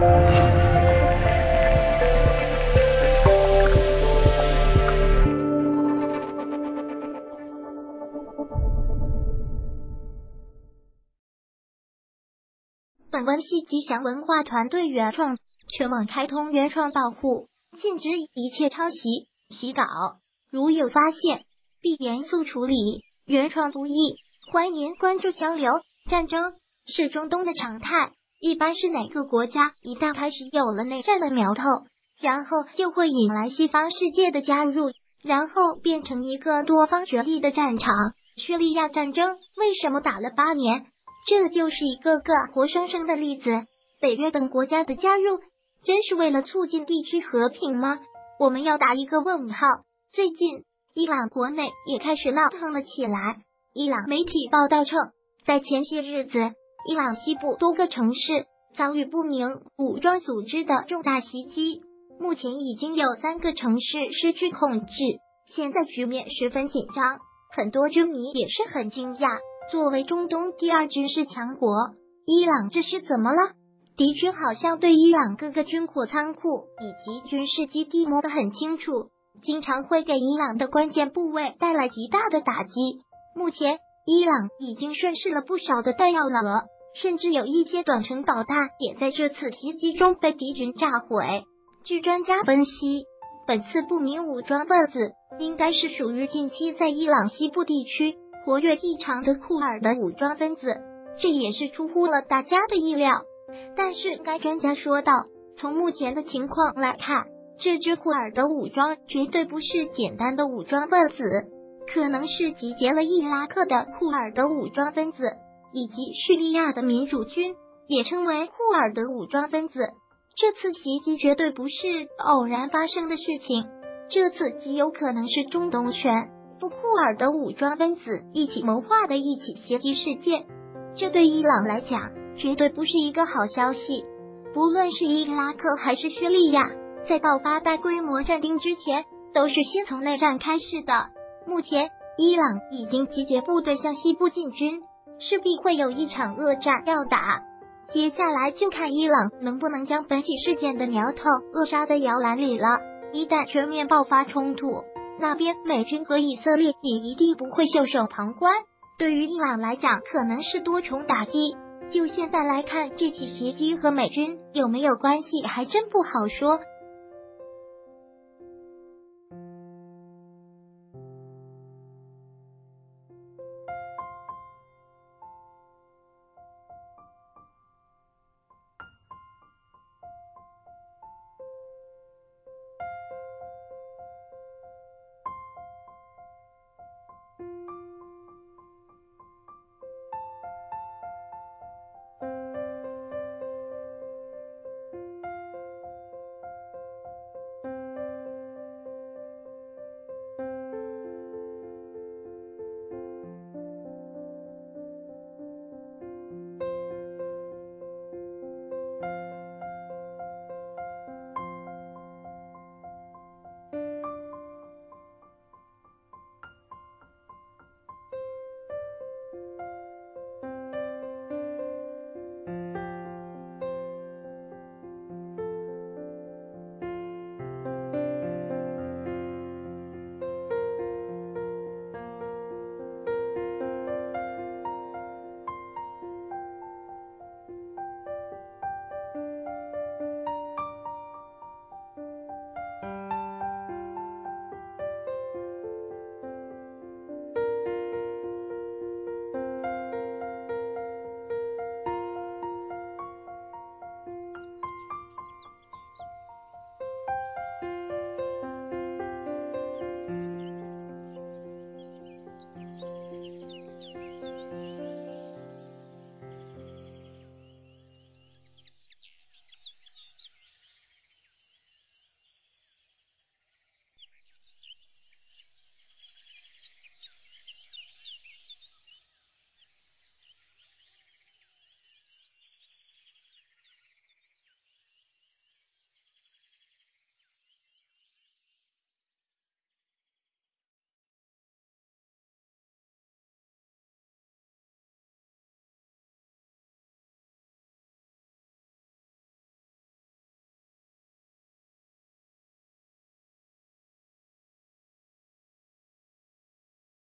本文系吉祥文化团队原创，全网开通原创保护，禁止一切抄袭、洗稿。如有发现，必严肃处理。原创不易，欢迎关注交流。战争是中东的常态，一般是哪个国家一旦开始有了内战的苗头，然后就会引来西方世界的加入，然后变成一个多方角力的战场。叙利亚战争为什么打了八年？这就是一个个活生生的例子。北约等国家的加入，真是为了促进地区和平吗？我们要打一个问号。最近，伊朗国内也开始闹腾了起来。伊朗媒体报道称，在前些日子，伊朗西部多个城市遭遇不明武装组织的重大袭击，目前已经有三个城市失去控制，现在局面十分紧张。很多军迷也是很惊讶。作为中东第二军事强国，伊朗这是怎么了？敌军好像对伊朗各个军火仓库以及军事基地摸得很清楚，经常会给伊朗的关键部位带来极大的打击。目前，伊朗已经顺势了不少的弹药了，甚至有一些短程导弹也在这次袭击中被敌军炸毁。据专家分析，本次不明武装分子应该是属于近期在伊朗西部地区。活跃异常的库尔德武装分子，这也是出乎了大家的意料。但是，该专家说道，从目前的情况来看，这支库尔德武装绝对不是简单的武装分子，可能是集结了伊拉克的库尔德武装分子以及叙利亚的民主军，也称为库尔德武装分子。这次袭击绝对不是偶然发生的事情，这次极有可能是中东全。布库尔德武装分子一起谋划的一起袭击事件，这对伊朗来讲绝对不是一个好消息。不论是伊拉克还是叙利亚，在爆发大规模战争之前，都是先从内战开始的。目前，伊朗已经集结部队向西部进军，势必会有一场恶战要打。接下来就看伊朗能不能将本起事件的苗头扼杀在摇篮里了。一旦全面爆发冲突，那边美军和以色列也一定不会袖手旁观。对于伊朗来讲，可能是多重打击。就现在来看，这起袭击和美军有没有关系，还真不好说。